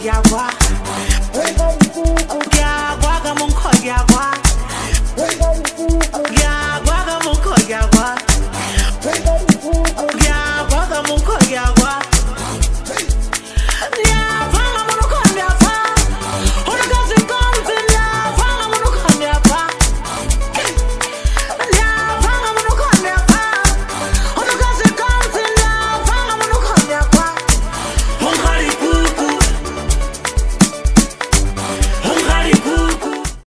de água.